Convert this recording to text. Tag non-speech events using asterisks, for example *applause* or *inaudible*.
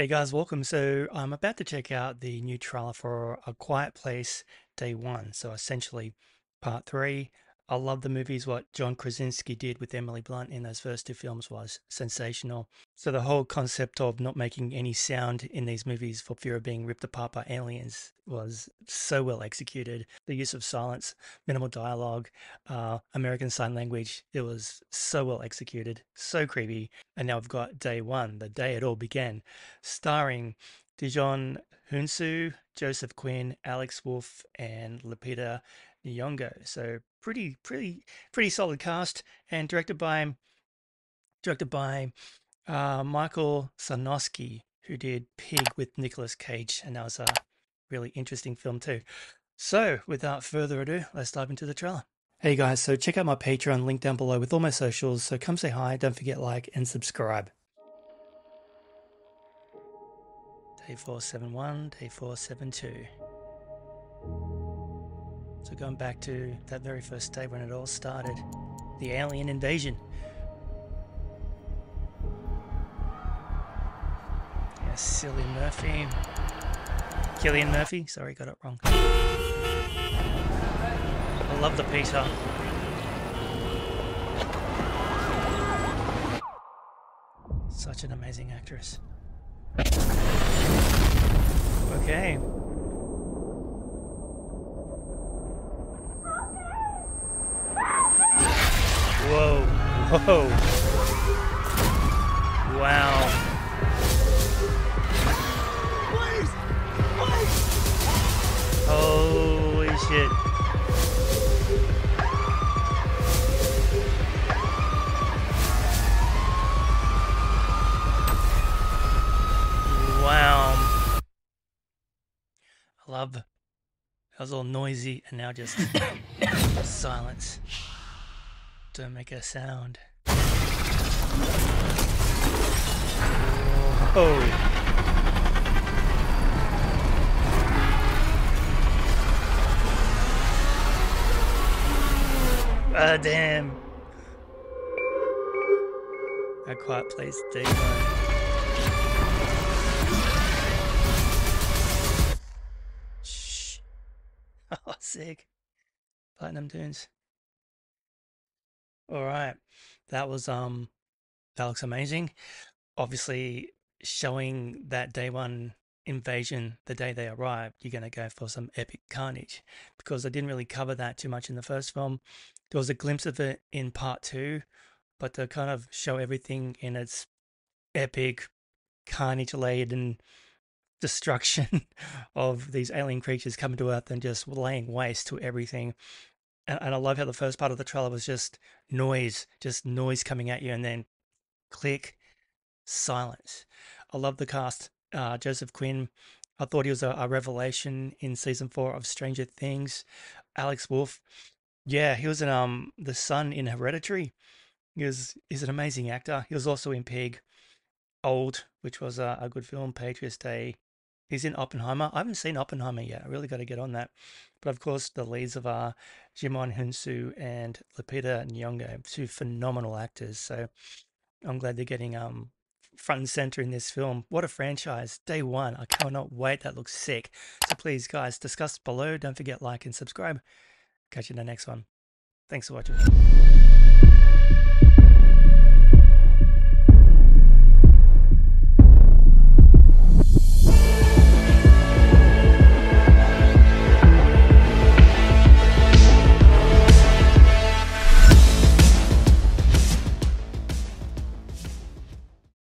Hey guys, welcome. So I'm about to check out the new trailer for A Quiet Place Day One. So essentially, part three. I love the movies. What John Krasinski did with Emily Blunt in those first two films was sensational. So the whole concept of not making any sound in these movies for fear of being ripped apart by aliens was so well executed. The use of silence, minimal dialogue, uh, American Sign Language, it was so well executed, so creepy. And now we've got Day One, the day it all began, starring Djimon Hounsou, Joseph Quinn, Alex Wolff, and Lupita Nyong'o. So pretty, pretty, pretty solid cast, and directed by directed by uh, Michael Sarnoski, who did Pig with Nicolas Cage, and that was a really interesting film too. So, without further ado, let's dive into the trailer. Hey guys, so check out my Patreon link down below with all my socials. So come say hi, don't forget like and subscribe. Day 471, day 472. So going back to that very first day when it all started, the alien invasion. Yeah, silly Murphy. Cillian Murphy, sorry, got it wrong. I love Lupita. Such an amazing actress. Okay. Whoa. Wow. Please! Please! Holy shit. Wow. I love that was all noisy and now just *laughs* silence. Don't make a sound. Oh. Ah, damn. A quiet place, day one. Shh. *laughs* Oh, sick. Platinum Dunes. All right. That was um that looks amazing. Obviously showing that day one invasion the day they arrived, you're to go for some epic carnage because I didn't really cover that too much in the first film. There was a glimpse of it in part two, but to kind of show everything in its epic carnage laden destruction *laughs* of these alien creatures coming to Earth and just laying waste to everything. And, and I love how the first part of the trailer was just noise, just noise coming at you, and then click, silence. I love the cast. Uh, Joseph Quinn, I thought he was a, a revelation in season four of Stranger Things. Alex Wolff, yeah, he was in um the son in Hereditary. He was he's an amazing actor. He was also in Pig, Old, which was a, a good film. Patriots Day. He's in Oppenheimer. I haven't seen Oppenheimer yet. I really got to get on that. But of course, the leads of are Djimon Hounsou and Lupita Nyong'o, two phenomenal actors. So I'm glad they're getting um front and center in this film. What a franchise. Day one. I cannot wait. That looks sick. So please, guys, discuss below. Don't forget like and subscribe. Catch you in the next one. Thanks for watching.